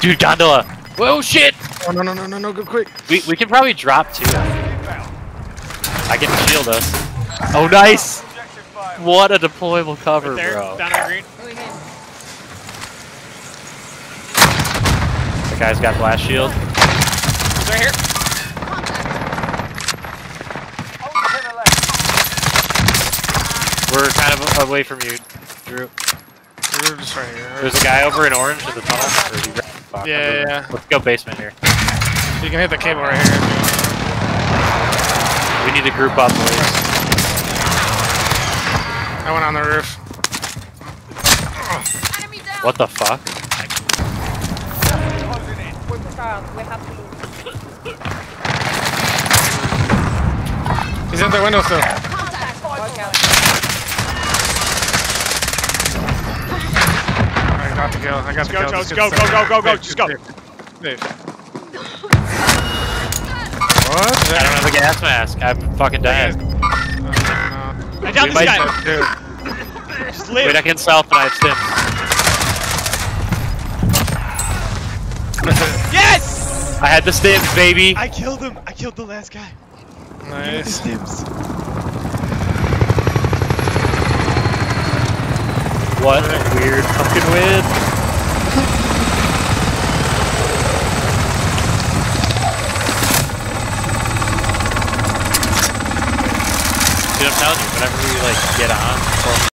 Dude, gondola. Whoa, shit! Oh, no, no, no, no, no, go quick. We, we can probably drop two. I can shield us. Oh, nice! What a deployable cover, Right there, bro. down on green. The guy's got blast shield. He's right here. We're kind of away from you, Drew. We're right here. There's a guy over in orange in the tunnel. Or is he right? Fuck, Yeah, I'm yeah, yeah. Let's go basement here. You can hit the cable right here. We need to group up, boys. I went on the roof. What the fuck? We have to move. He's in the window still. Got the kill. I got the Go, kill. go, Just go, get go, the- go, go, go, just go. Dave, Dave. I don't have a gas mask. I'm fucking dying. I down We this guy. dude. Just Wait. I can self and I have stim. Yes! I had the stims, baby. I killed him. I killed the last guy. Nice. Stims. What a weird fucking win. Dude, I'm telling you, whenever we like get on,